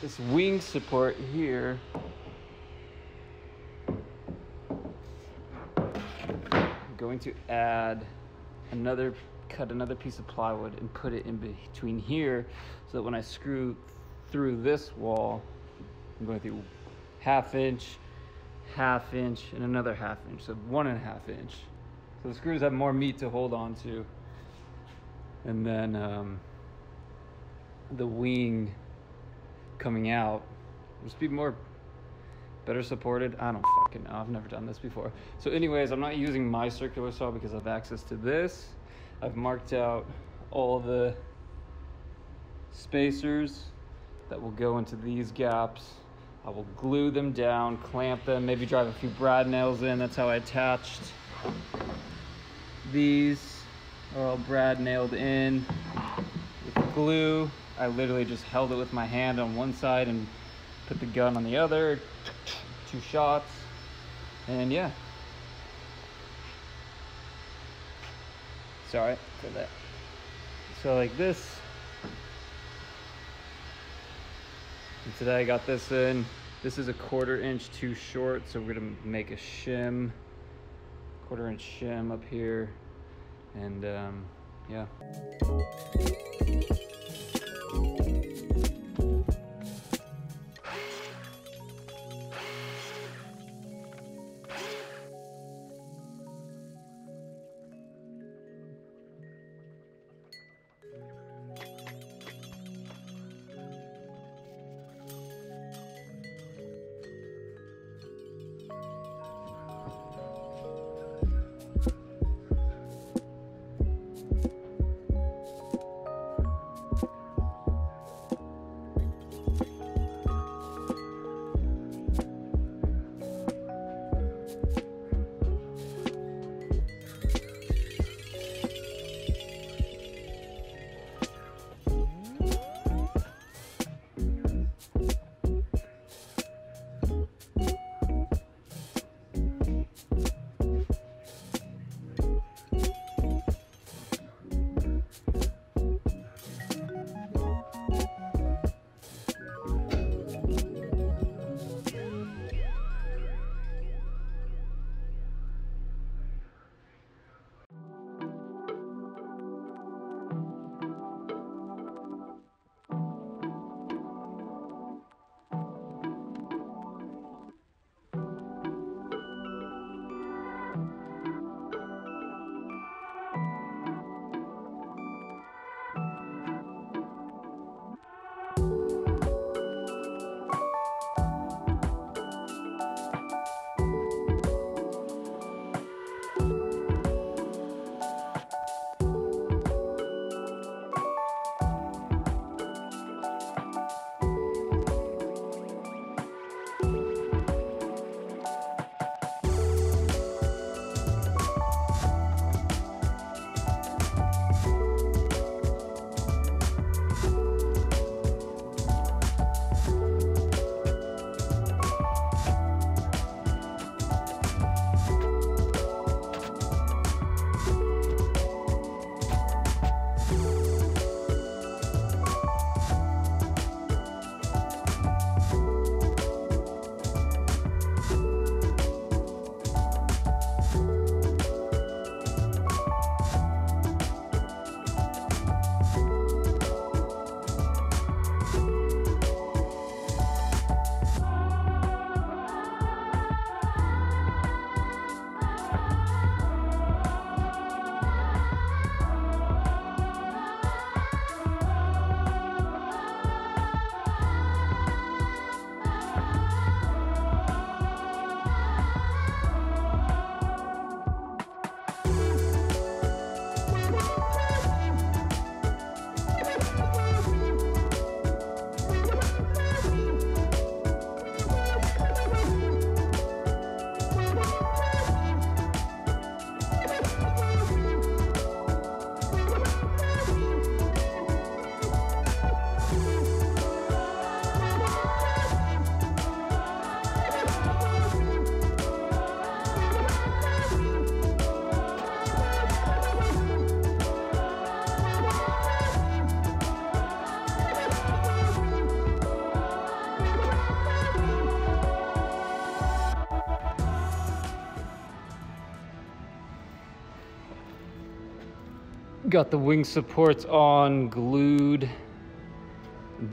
this wing support here. I'm going to add another, cut another piece of plywood and put it in between here so that when I screw through this wall, I'm going through half inch, half inch, and another half inch, so one and a half inch. So the screws have more meat to hold on to. And then um, the wing coming out just be more better supported. I don't fucking know. I've never done this before. So anyways, I'm not using my circular saw because I have access to this. I've marked out all the spacers that will go into these gaps. I will glue them down, clamp them, maybe drive a few brad nails in. That's how I attached these are all brad nailed in with glue. I literally just held it with my hand on one side and put the gun on the other. Two shots. And yeah. Sorry for that. So like this. And today I got this in. This is a quarter inch too short, so we're gonna make a shim, quarter inch shim up here. And um, yeah. Got the wing supports on glued.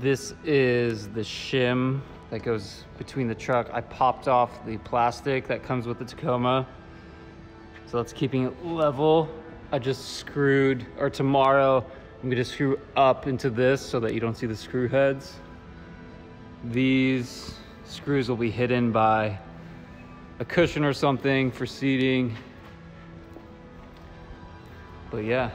This is the shim that goes between the truck. I popped off the plastic that comes with the Tacoma. So that's keeping it level. I just screwed, or tomorrow, I'm gonna screw up into this so that you don't see the screw heads. These screws will be hidden by a cushion or something for seating. But yeah,